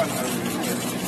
one.